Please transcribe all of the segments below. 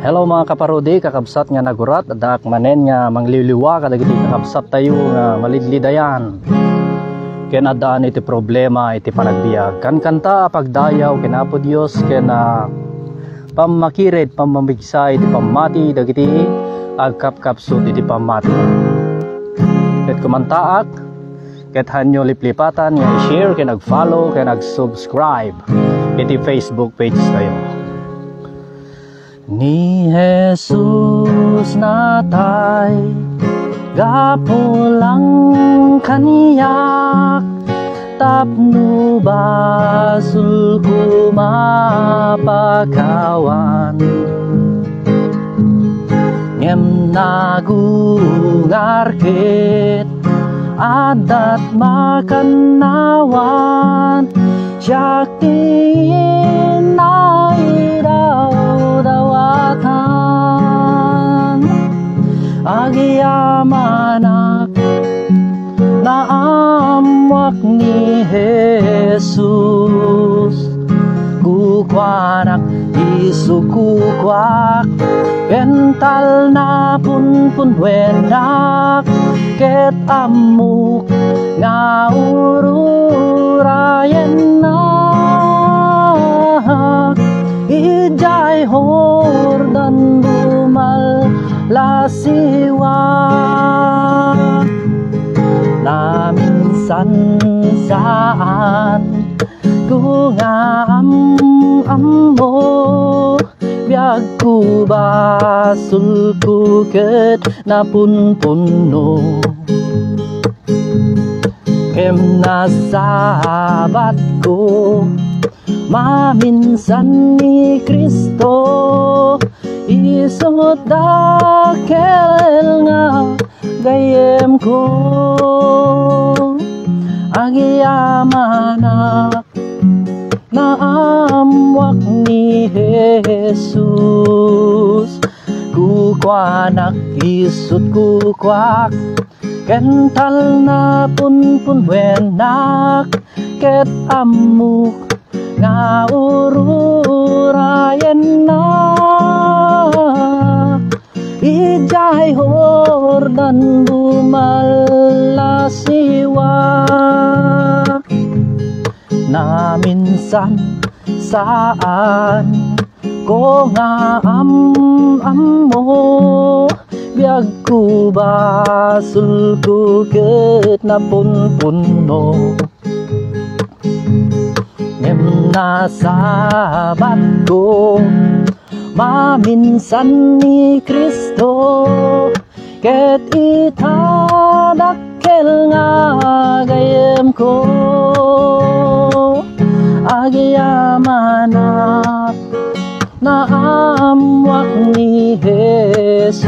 Hello mga kaparodi, kakabsat nga nagurat, adak manen nga mangliliwa kadagiti kakabsat tayo nga malidlidayan. Ken adaan iti problema iti panagbiag. Kan kanta pagdayaw kinapo Dios ken uh, pamakired pamamigsa iti pamati dagiti agkapkapsut iti pamati. Ket kumantaak ket hanyo liplipatan nga i-share ken nag-follow ken nag-subscribe iti Facebook page kayo. Ni Jesus natay gapulang kaniyak. Tapno basul kumapakawan ngem nagungarket adat makanawan siyak tiin na dawatan agiyamanak na amwak ni Jesus kukwanak isukukwak pental na punpunwenak ket amuk nga na ijay hordan bumal lasiwa na minsan saan ko nga am am mo biag ku basul ku ket na pun punno kem na sabat ko maminsan ni Kristo isot dakel nga gayem ko. Agiyamanak na amwak ni Jesus. Kukwanak isut kukwak kental na punpunwenak ket amuk nga ijai hor ijay hordan bumalasiwa na minsan saan ko nga am am mo biag ku basul ku ket na pun pun no nasabat ko maminsan ni Kristo ket itadakkel nga gayem ko. Agyamanap na amwak ni Jesus.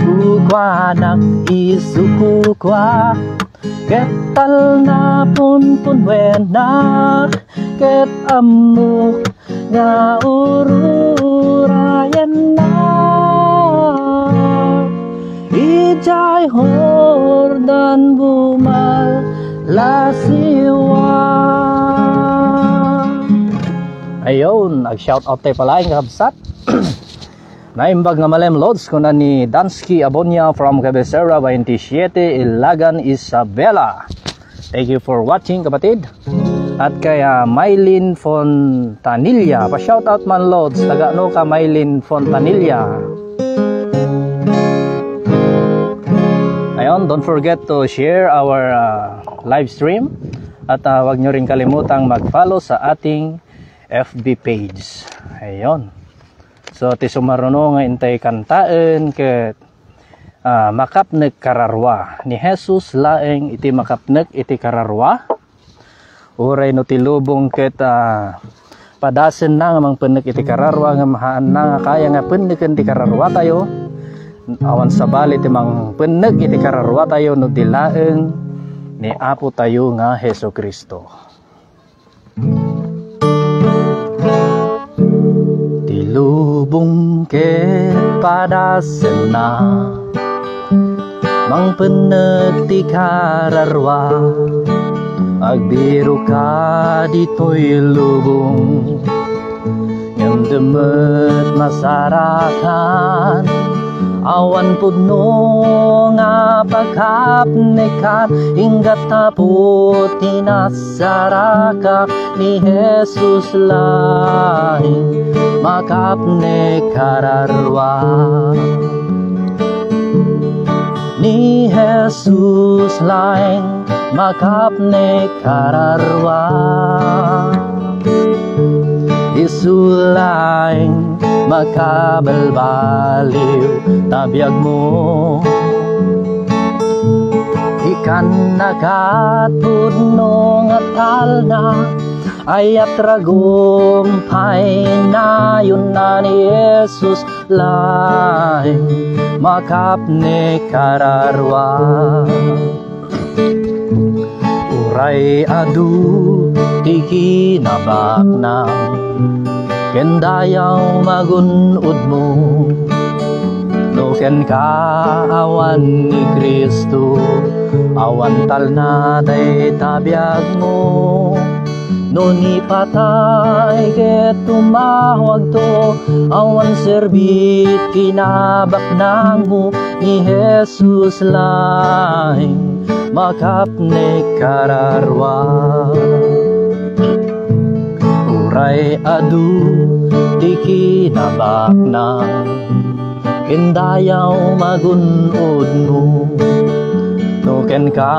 Kukwanak isukukwa ketal na punpunwenak ket amuk nga ururayan na ijay hordan bumal lasiwa Ayun, nag-shout out tayo pala yung kabsat. Naimbag nga malem loads ko na ni Dansky Abonya from Cabecera 27 Ilagan Isabela. Thank you for watching kapatid. At kaya Mylin Fontanilla, pa shout out man loads, taga no ka Mylin Fontanilla. Ayun, don't forget to share our uh, live stream at uh, wag nyo rin kalimutang mag-follow sa ating FB page. Ayun. So ti sumaruno nga intay kantaen ket uh, makapnek kararwa ni Jesus laeng iti makapnek iti kararwa. Uray no tilubong ket uh, padasen na nga mang penek iti kararwa nga mahaan na nga kaya nga peneken ti kararwa tayo. Awan sa bali ti mang penek iti kararwa tayo no dilaeng ni Apo tayo nga Heso Kristo. Tilubong ket padasen na Mang peneg ti kararwa Agbiro ka dito'y lubong Ngam demet masarakan awan pudno nga pagkapnekan inggat tapot tinasaraka ni Jesus laing makapne kararwa. Ni Jesus makapne kararwa Isulaing makabalbaliw tabiyag mo. Ikan nakatudno nga talna ayat ragumpay na yun na ni Jesus laing makapne kararwa Uray adu tiki nabak nang kendayaw magunod mo no ken kaawan ni Kristo. Awan tal na day tabiyag mo no ni patay ket tumawag to. Awan serbit kinabak nang mo ni Jesus laing makapne kararwa. Uray adu di kinabak nang Kindayaw magunod mo Nuken ka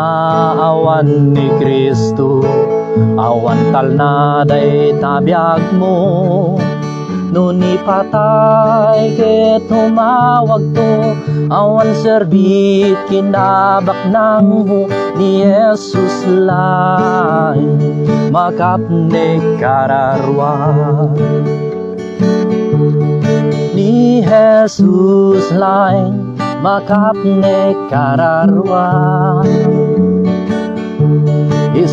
awan ni Kristo Awan tal na day tabiyag mo Nuni patay ket tumawag to Awan serbit kinabak nang mo Ni Jesus lain makapne kararwa Ni Jesus lain makapne kararwa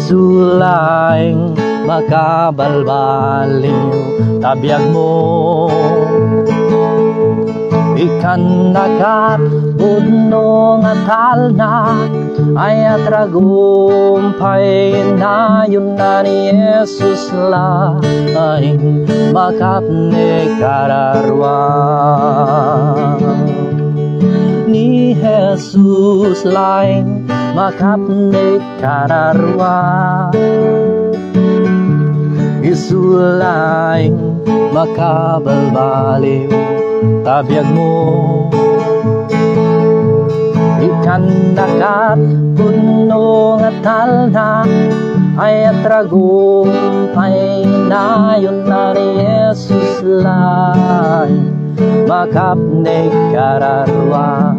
Isulaing makabalbaliw tabiyag mo Ikan nakat budno nga talna Ayat ragumpay na yun ni Jesus laing makapne kararwa Ni Jesus laing makapne kararwa. Isulaing makabalbaliw tabiyag mo. Ikan nakat puno nga talna Ayat ragumpay na yun na ni Jesus laing makapne kararwa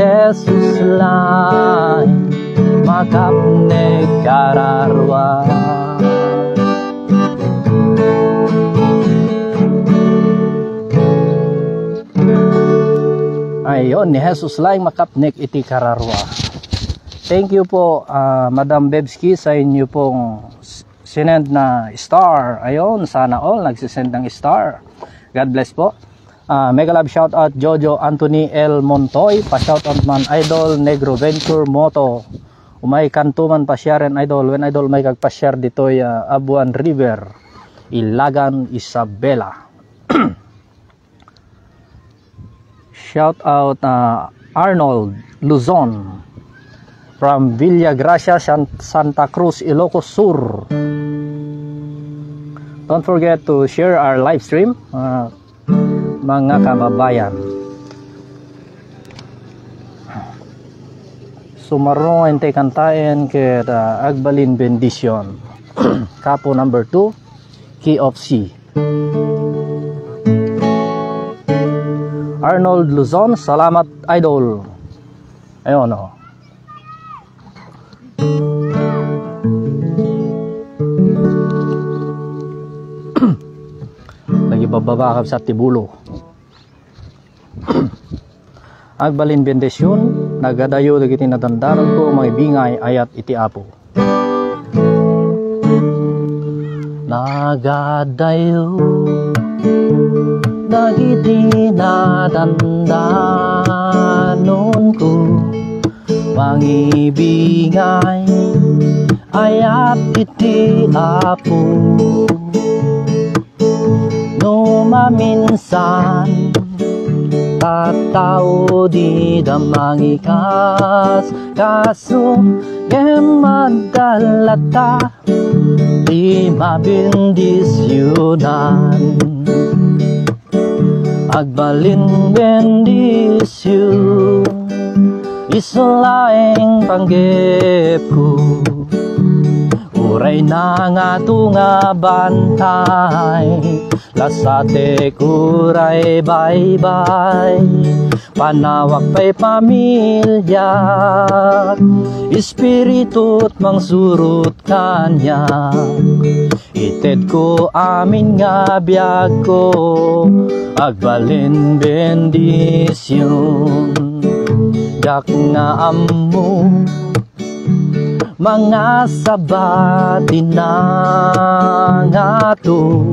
Jesus laing makapne kararwa Ayon, ni Jesus laing makapnek iti kararwa. Thank you po, ah, Madam Bebski, sa inyo pong sinend na star. Ayon, sana all nagsisend ng star. God bless po. Ah, mega love shout out Jojo Anthony L. Montoy, pa shout out man Idol Negro Venture Moto. Umay kantuman pa share and idol when idol may kagpa-share ditoy ah, Abuan River, Ilagan, Isabela. Shout out uh, Arnold Luzon from Villa Gracia, San- Santa Cruz, Ilocos Sur. Don't forget to share our live stream, uh, mga kababayan. Sumarong ente kantaen ke uh, Agbalin Bendition. Kapo number 2, Key of C. Arnold Luzon, salamat idol. Ayun oh. Lagi bababa sa tibulo. Agbalin bendisyon, nagadayo dagiti nadandanon ko mga bingay ayat iti apo. Nagadayo dagiti nadandanon ko Pangibingay ayat iti apo at tao di damang kas kaso yung magdalata di mabindis yunan. Agbalin bendis yun isulaing panggep ko Uray na nga tunga bantay. Lasate kuray bye-bye. Panawak pa'y pamilya. Espiritu't mang surut kanya. Ited ko amin nga biyag ko Agbalin bendisyon. Jak nga ammo mga sabati na nga to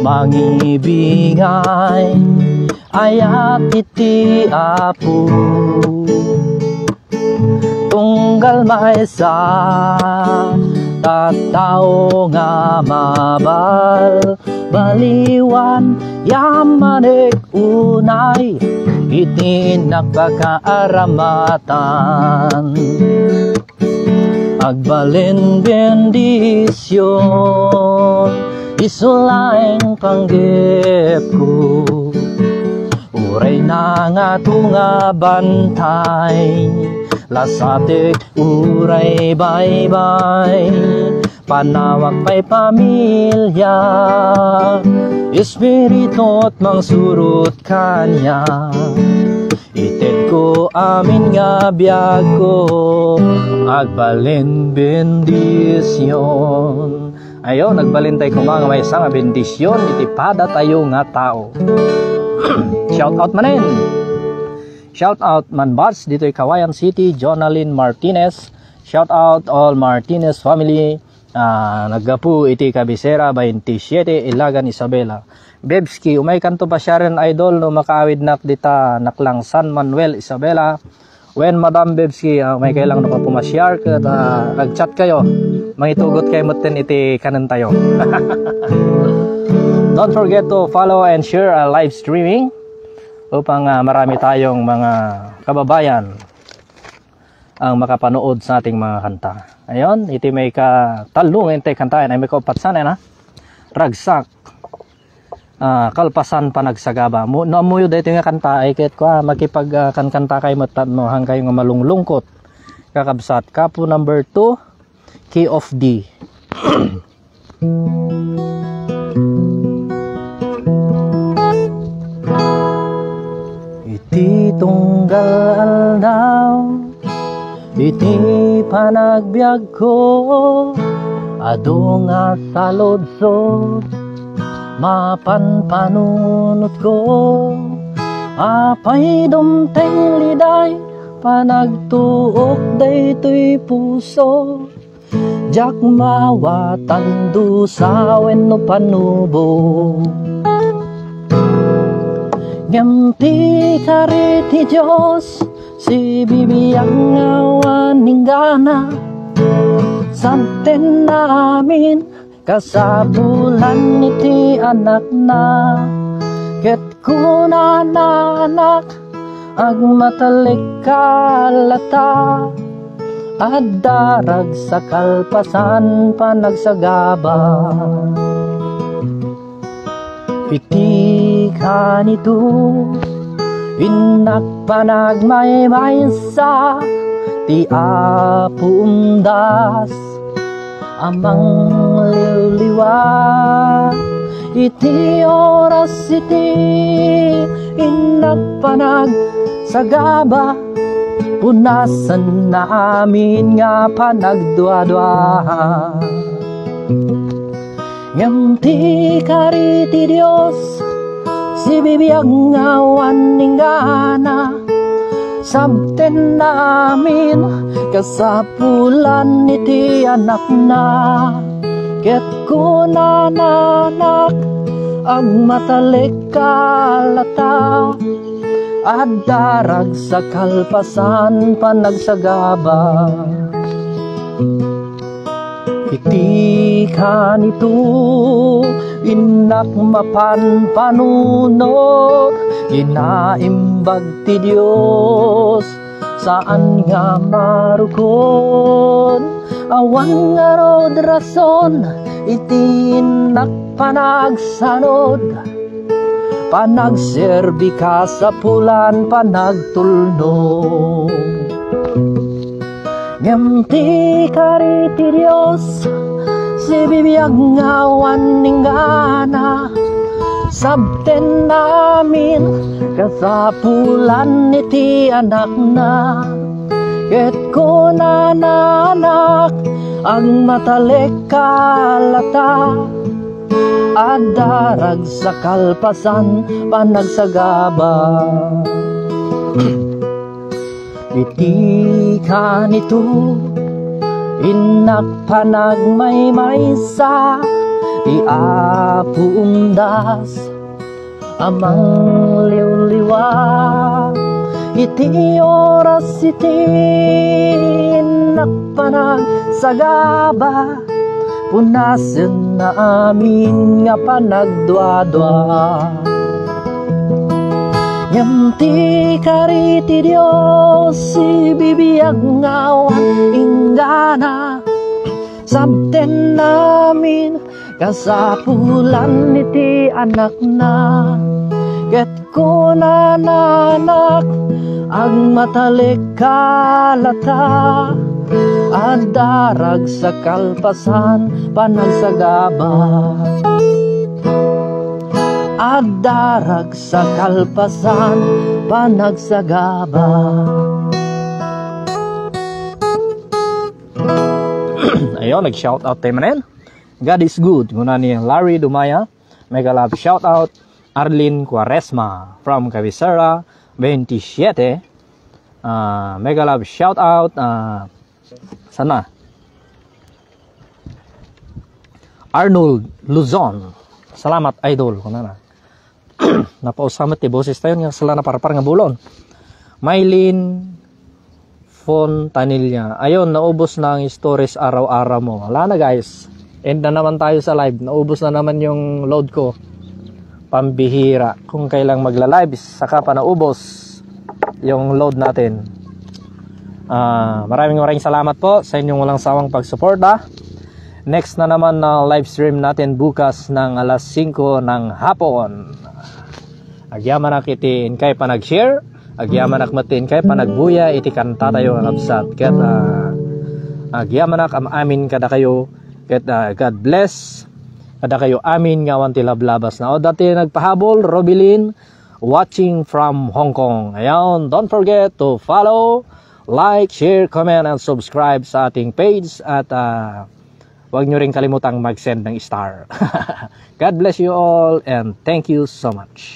mangibingay ayat iti apo. Tunggal maesa tatao nga mabal baliwan yamanek unay iti nagpakaaramatan Agbalin bendisyon Isulaing panggep ko. Uray na nga tunga bantay Lasatik uray bye-bye. Panawag pa'y pamilya Espiritot mang surut kanya Ited ko amin nga biyag ko Agbalin bendisyon Ayo, nagbalintay ko mga may isang bendisyon Itipada tayo nga tao. Shout out manin Shout out man Bats dito ay Kawayan City Jonalyn Martinez. Shout out all Martinez family. Uh, Naggapu iti Kabisera 27 Ilagan Isabela Bebski, umay kanto pa siya rin idol no makaawid nak dita naklang San Manuel Isabela. When Madam Bebski, uh, may kailang no pumasyar ka uh, nag-chat kayo. Mangitugot kay moten iti kanan tayo. Don't forget to follow and share our live streaming upang uh, marami tayong mga kababayan ang makapanood sa ating mga kanta. Ayon, iti may ka talong ente kantayan ay may kaupatsan na ragsak uh, kalpasan panagsagaba mo. No amuyo dito nga kanta ay ket ko ah, makipag uh, kan kanta kay matano hang kayo nga malunglungkot. Kakabsat kapo number 2 key of D. Iti tunggal daw Iti panagbiag ko Ado nga salodsod mapan panunot ko apay dumteng liday panagtuok daytoy puso. Jak mawatan dusawen no panubo. Gamti kariti Diyos si bibiyang awan ninggana Santen namin kasabulan iti anak na ket kuna na anak ag matalik kalata. At darag sa kalpasan panagsagaba iti kanito inak panagmaymay sa ti apundas amang liwliwa iti oras iti inagpanag. Sa gaba punasan namin nga panagdwa-dwa ngam ti kariti Dios si bibiyag ngawan ninggana Sabten namin kasapulan iti anak na. Ket kuna nanak ag matalik kalata. At darag sa kalpasan panagsagaba Iti kanito anak mapanpanunod Ginaimbag ti Diyos. Saan nga marukon? Awan nga rod rason Itinak panagsanod. Panagserbi ka sa pulan Panagtulnog Ngemti kariti Diyos Si bibiyag ngawan ninggana Sabten namin Kasapulan iti anak na. Ket ko na nanak Ang matalek kalata. Adarag sa kalpasan Panagsagaba Iti ka nito Inak panagmay maysa Ti apo undas Amang liwliwa Iti oras iti Inak panag sagaba Punasin na amin nga panagdwa-dwa Yamti kariti Diyos si bibiyag ngawan inggana. Sabten namin kasapulan iti anak na. Ket ko na nanak ang matalik kalata. At darag sa kalpasan panagsagaba at darag sa kalpasan panagsagaba Ayun, nag-shout out tayo manin. God is good. Muna ni Larry Dumaya. Mega love shout out. Arlene Quaresma from Cavisera 27. Uh, mega love shout out. Uh, sana? Arnold Luzon. Salamat idol. Kuna na. Napausamat ti boses tayo nga sila na parapar nga bulon. Maylin Fontanilla. Ayun, naubos na ang stories araw-araw mo. Wala na guys. End na naman tayo sa live. Naubos na naman yung load ko. Pambihira. Kung kailang magla-live, saka pa naubos yung load natin. Ah, maraming maraming salamat po sa inyong walang sawang pagsuporta. Next na naman na live stream natin bukas ng alas 5 ng hapon. Agyaman na kitin kay pa nag-share. Agyaman ak matin kay pa nagbuya iti kanta tayo ang absat. Ket uh, agyaman ak am amin kada kayo. Ket uh, God bless. Kada kayo amin ngawan ti lablabas na. O dati nagpahabol Robilin watching from Hong Kong. Ayan, don't forget to follow, like, share, comment, and subscribe sa ating page at uh, Huwag nyo rin kalimutang mag-send ng star. God bless you all and thank you so much.